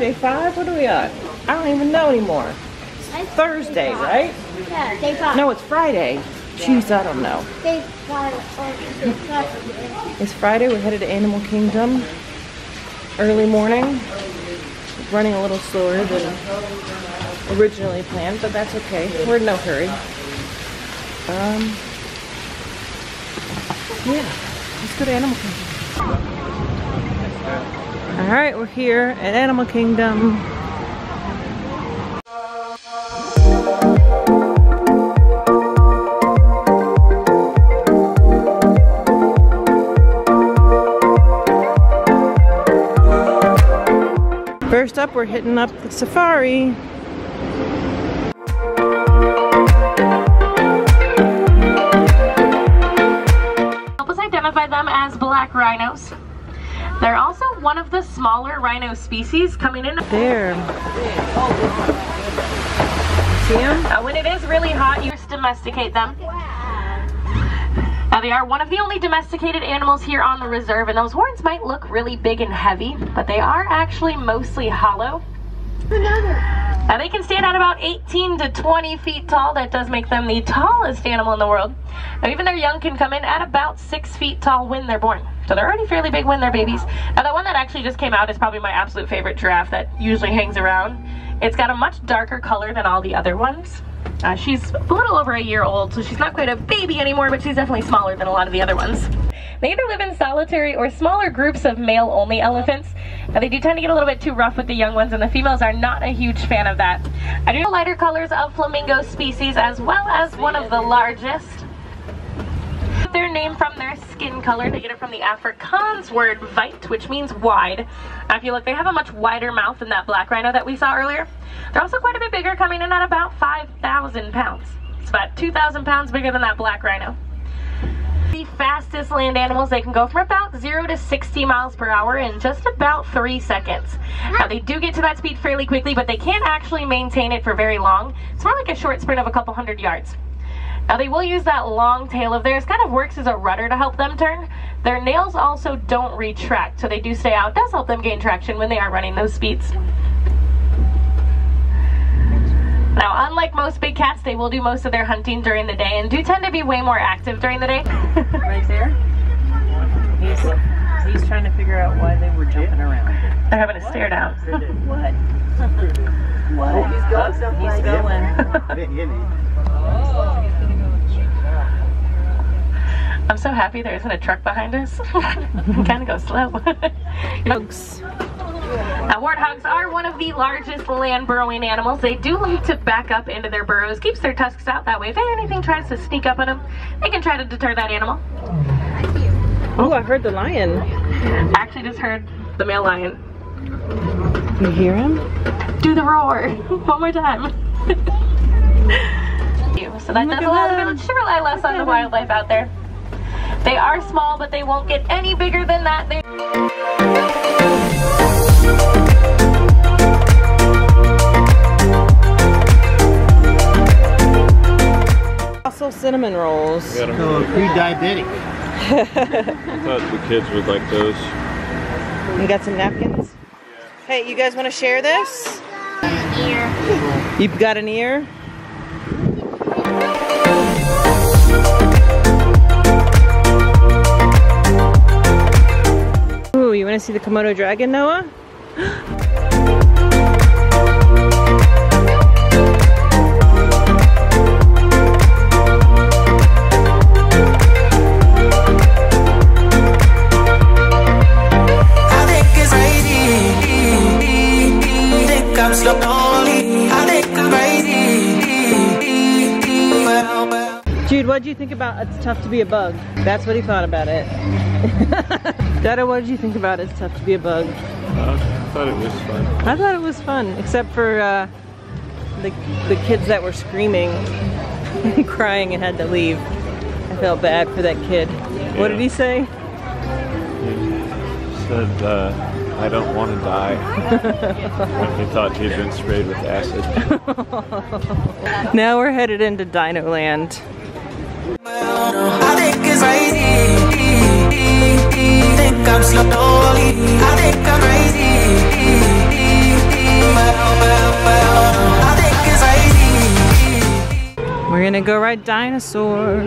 day five? What are we on? I don't even know anymore. It's Thursday, right? Yeah, day five. No, it's Friday. Jeez, I don't know. Day five day five. It's Friday. We're headed to Animal Kingdom. Early morning. Running a little slower than originally planned, but that's okay. We're in no hurry. Um, yeah, let's go to Animal Kingdom. All right, we're here at Animal Kingdom. First up, we're hitting up the safari. Help us identify them as black rhinos. One of the smaller rhino species coming in. There. See him? Uh, when it is really hot, you just domesticate them. Now they are one of the only domesticated animals here on the reserve, and those horns might look really big and heavy, but they are actually mostly hollow. Now they can stand at about 18 to 20 feet tall. That does make them the tallest animal in the world. Now even their young can come in at about six feet tall when they're born. So they're already fairly big when they're babies. Now the one that actually just came out is probably my absolute favorite giraffe that usually hangs around. It's got a much darker color than all the other ones. Uh, she's a little over a year old, so she's not quite a baby anymore, but she's definitely smaller than a lot of the other ones. They either live in solitary or smaller groups of male-only elephants. Now, they do tend to get a little bit too rough with the young ones, and the females are not a huge fan of that. I do know lighter colors of flamingo species, as well as one of the largest. Their name from their skin color. They get it from the Afrikaans word vite, which means wide. Now, if you look, they have a much wider mouth than that black rhino that we saw earlier. They're also quite a bit bigger, coming in at about 5,000 pounds. It's about 2,000 pounds bigger than that black rhino. The fastest land animals, they can go from about 0 to 60 miles per hour in just about 3 seconds. Now they do get to that speed fairly quickly, but they can't actually maintain it for very long. It's more like a short sprint of a couple hundred yards. Now they will use that long tail of theirs, kind of works as a rudder to help them turn. Their nails also don't retract, so they do stay out. It does help them gain traction when they are running those speeds. Now, unlike most big cats, they will do most of their hunting during the day and do tend to be way more active during the day. Right there. He's, he's trying to figure out why they were jumping around. They're having a stare down. What? What? Oh, he's going someplace. He's going. I'm so happy there isn't a truck behind us. kind of go slow. Dogs. Now, warthogs are one of the largest land burrowing animals. They do like to back up into their burrows, keeps their tusks out that way. If anything tries to sneak up on them, they can try to deter that animal. Oh, I heard the lion. I actually just heard the male lion. You hear him? Do the roar one more time. so that does allow the them. to rely less on the wildlife out there. They are small, but they won't get any bigger than that. They Also cinnamon rolls. Got 'em. So pre-diabetic. I thought the kids would like those. You got some napkins? Hey, you guys want to share this? You've got an ear? Ooh, you want to see the Komodo dragon, Noah? I'm so lonely. I think I'm crazy. Well, well. Jude, what did you think about It's Tough to Be a Bug? That's what he thought about it. Dada, what did you think about It's Tough to Be a Bug? Uh, I thought it was fun. I thought it was fun, except for uh, the, the kids that were screaming and crying and had to leave. I felt bad for that kid. What did he say? He said, uh, I don't want to die. when he thought he'd been sprayed with acid. Now we're headed into Dino Land. I think it's crazy. Think I'm so lonely. I think I'm crazy. I think it's right. We're gonna go ride dinosaur.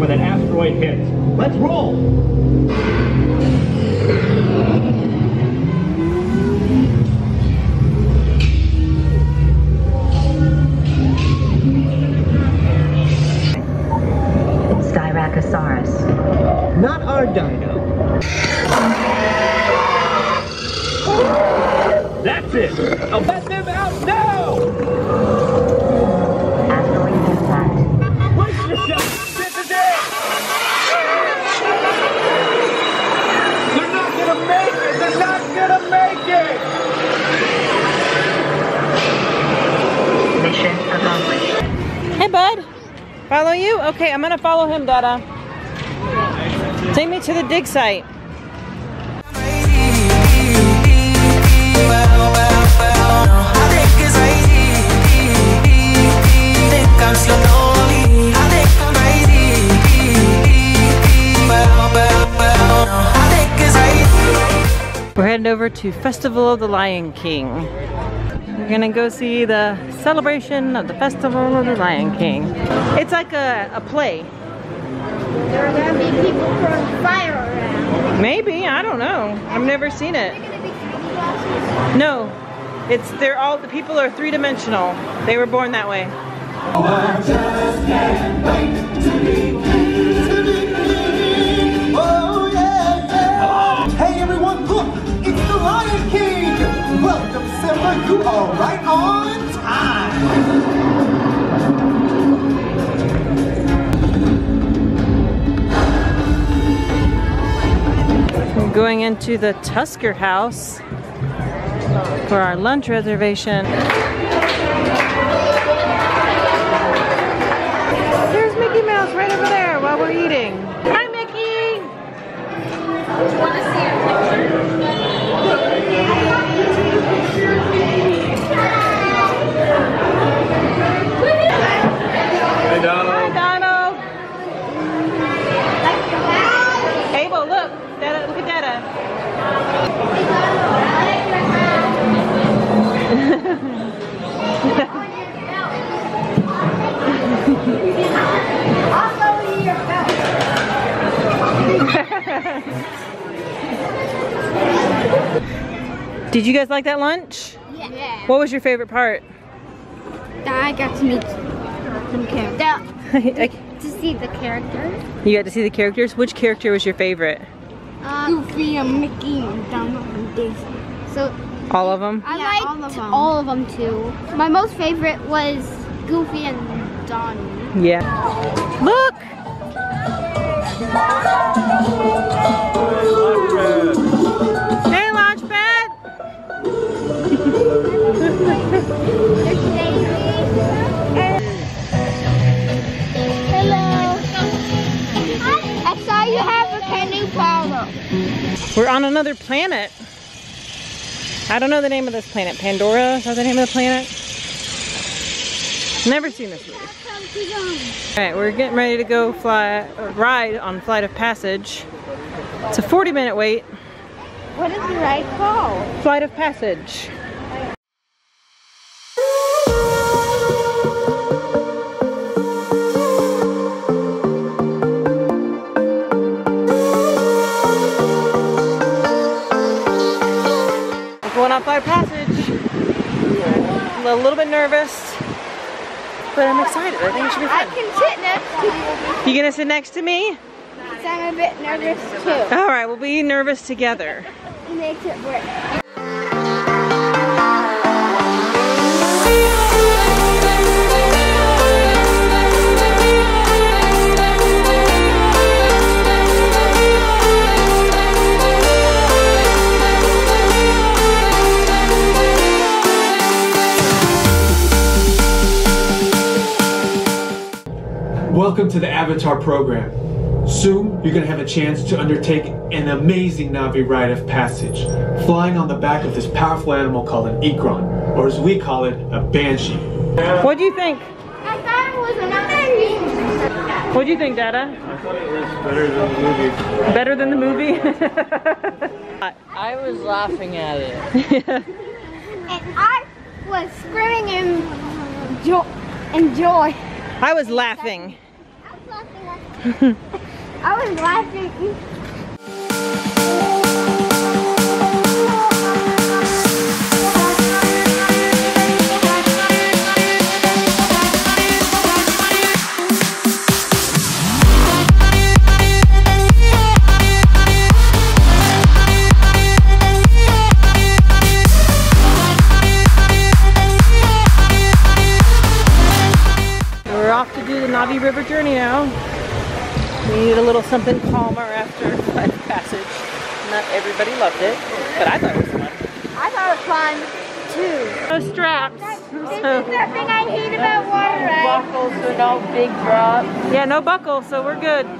Get an asteroid hits. Let's roll! Okay, I'm gonna follow him, Dada. Take me to the dig site. We're heading over to Festival of the Lion King. We're gonna go see the celebration of the Festival of the Lion King. It's like a, a play. There are gonna be people throwing fire around. Maybe, I don't know. I've never seen it. No, it's they're all the people are three dimensional. They were born that way. Oh Welcome, You are right on time. We're going into the Tusker House for our lunch reservation. There's Mickey Mouse right over there while we're eating. Hi, Mickey! Did you guys like that lunch? Yeah. What was your favorite part? I got to meet some characters. To see the characters. you got to see the characters. Which character was your favorite? Uh, Goofy and Mickey and Donald and Daisy. So All of them? I liked all of, them. too. My most favorite was Goofy and Donald. Yeah. Look! Another planet. I don't know the name of this planet. Pandora? Is that the name of the planet? Never seen this movie. Alright, we're getting ready to go fly, ride on Flight of Passage. It's a 40 minute wait. What is the ride called? Flight of Passage. Little bit nervous, but I'm excited. I think it should be I can sit next to you You gonna sit next to me? I'm a bit nervous too. All right, we'll be nervous together. It makes it work. Welcome to the Avatar program. Soon, you're going to have a chance to undertake an amazing Na'vi rite of passage, flying on the back of this powerful animal called an Ikran, or as we call it, a Banshee. What do you think? I thought it was another What do you think, Dada? I thought it was better than the movie. Better than the movie? I was laughing at it. And I was screaming in joy. In joy. I was laughing. I was laughing. Needed a little something calmer after Flight of Passage. Not everybody loved it, but I thought it was fun. I thought it was fun too. No straps. This So, is the thing I hate about water rides. Buckles so no big drop. yeah, no buckle, so we're good. A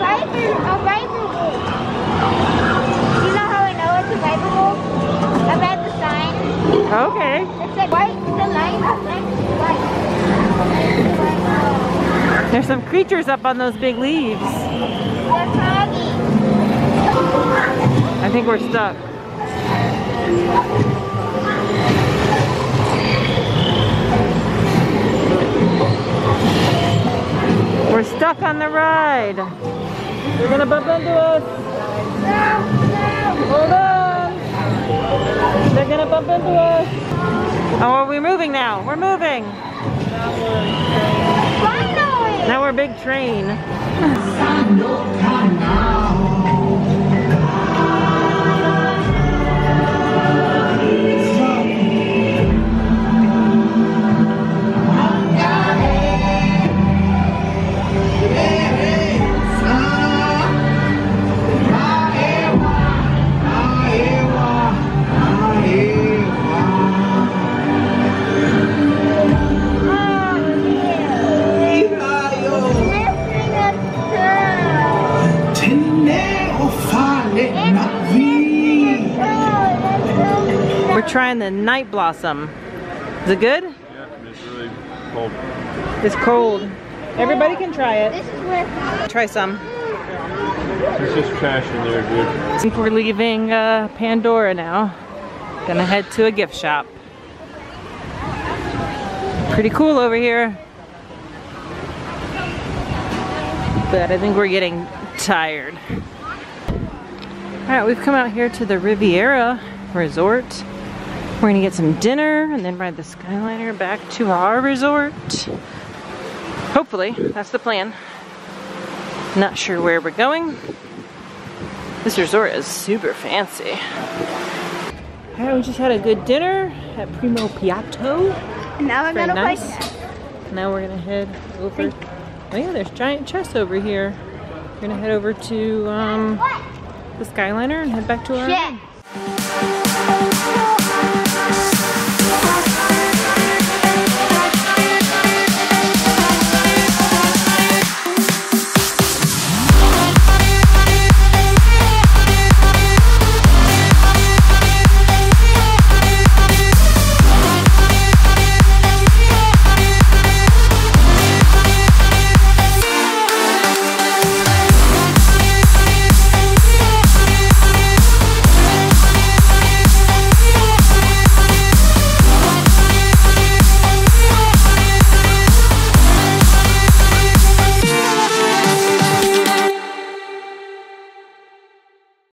viper, a viper wolf. You know how I know it's a viper wolf? I read the sign. Okay. It's like white, the line is like There's some creatures up on those big leaves. I think we're stuck. We're stuck on the ride. They're gonna bump into us. Hold on. They're gonna bump into us. Oh, are we moving now? We're moving. Now we're a big train. Trying the night blossom. Is it good? Yeah, it's really cold. It's cold. Everybody can try it. This is where Try some. It's just trash in there, dude. I think we're leaving uh, Pandora now. Gonna head to a gift shop. Pretty cool over here. But I think we're getting tired. Alright, we've come out here to the Riviera Resort. We're gonna get some dinner and then ride the Skyliner back to our resort. Hopefully, that's the plan. Not sure where we're going. This resort is super fancy. Alright, we just had a good dinner at Primo Piatto. Now I'm gonna nice. play. Now we're gonna head over. Oh yeah, there's giant chests over here. We're gonna head over to um, the Skyliner and head back to our. Shit.